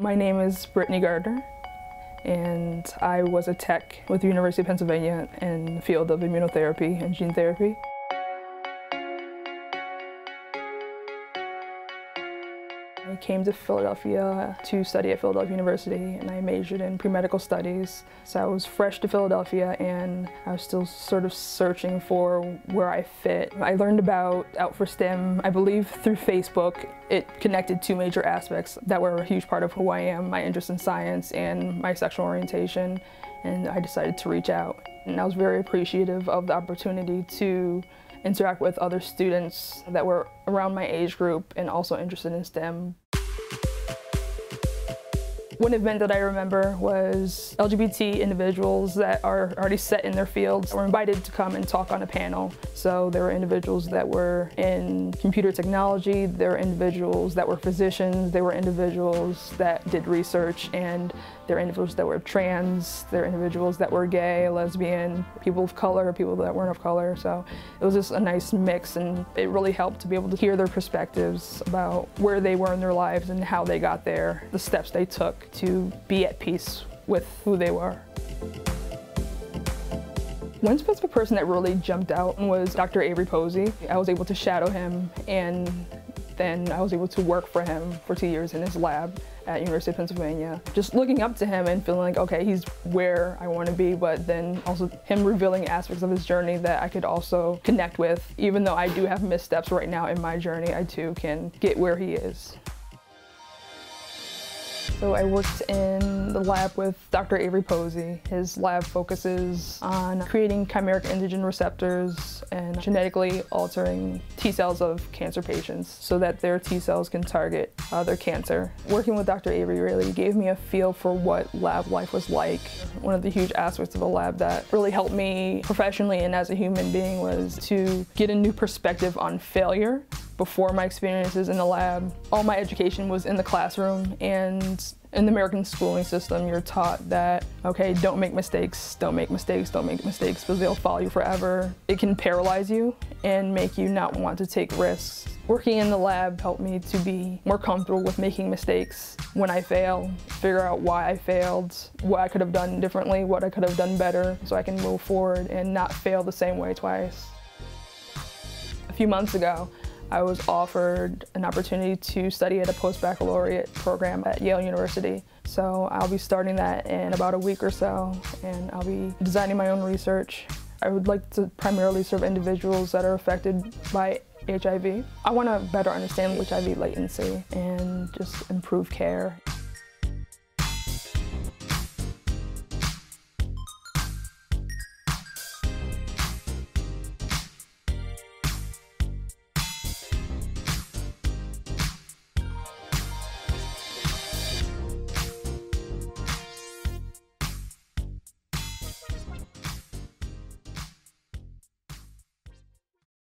My name is Brittany Gardner, and I was a tech with the University of Pennsylvania in the field of immunotherapy and gene therapy. I came to Philadelphia to study at Philadelphia University and I majored in pre-medical studies. So I was fresh to Philadelphia and I was still sort of searching for where I fit. I learned about Out for STEM, I believe through Facebook. It connected two major aspects that were a huge part of who I am, my interest in science and my sexual orientation. And I decided to reach out. And I was very appreciative of the opportunity to interact with other students that were around my age group and also interested in STEM. One event that I remember was LGBT individuals that are already set in their fields were invited to come and talk on a panel. So there were individuals that were in computer technology, there were individuals that were physicians, there were individuals that did research, and there were individuals that were trans, there were individuals that were gay, lesbian, people of color, people that weren't of color. So it was just a nice mix and it really helped to be able to hear their perspectives about where they were in their lives and how they got there, the steps they took to be at peace with who they were. One specific person that really jumped out was Dr. Avery Posey. I was able to shadow him and then I was able to work for him for two years in his lab at University of Pennsylvania. Just looking up to him and feeling like, okay, he's where I want to be, but then also him revealing aspects of his journey that I could also connect with. Even though I do have missteps right now in my journey, I too can get where he is. So I worked in the lab with Dr. Avery Posey. His lab focuses on creating chimeric antigen receptors and genetically altering T cells of cancer patients so that their T cells can target uh, their cancer. Working with Dr. Avery really gave me a feel for what lab life was like. One of the huge aspects of a lab that really helped me professionally and as a human being was to get a new perspective on failure before my experiences in the lab. All my education was in the classroom and in the American schooling system, you're taught that, okay, don't make mistakes, don't make mistakes, don't make mistakes, because they'll follow you forever. It can paralyze you and make you not want to take risks. Working in the lab helped me to be more comfortable with making mistakes when I fail, figure out why I failed, what I could have done differently, what I could have done better, so I can move forward and not fail the same way twice. A few months ago, I was offered an opportunity to study at a post-baccalaureate program at Yale University. So I'll be starting that in about a week or so, and I'll be designing my own research. I would like to primarily serve individuals that are affected by HIV. I want to better understand HIV latency and just improve care.